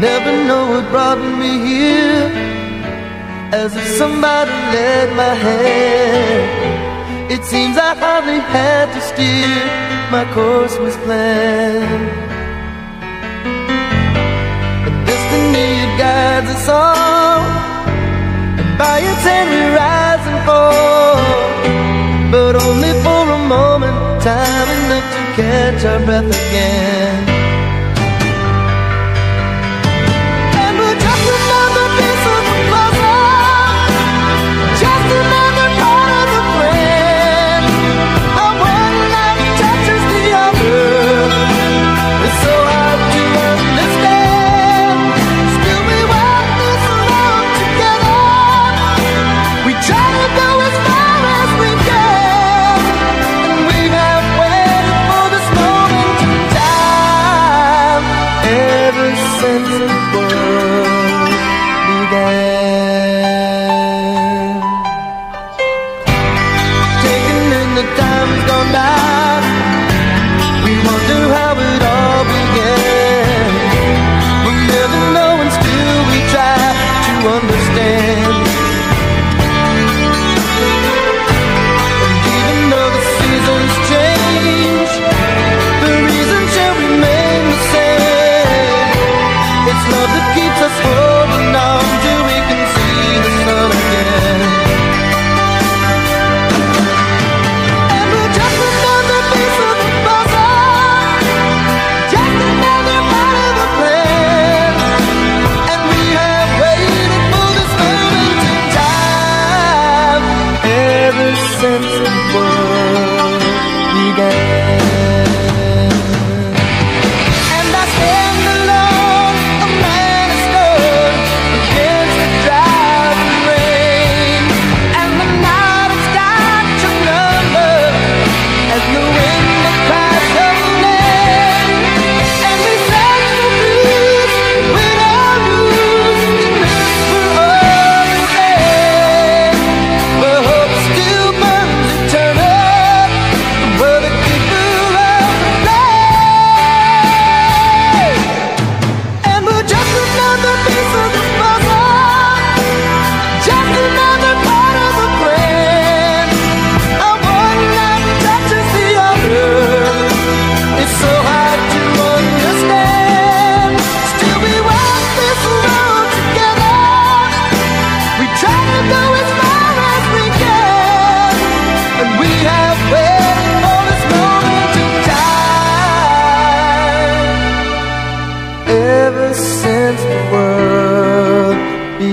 Never know what brought me here. As if somebody led my hand. It seems I hardly had to steer, my course was planned. And destiny it guides us all, and by its hand we rise and fall. But only for a moment, time enough to catch our breath again. Ever since the world began.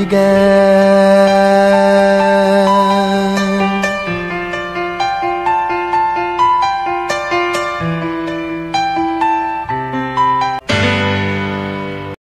began.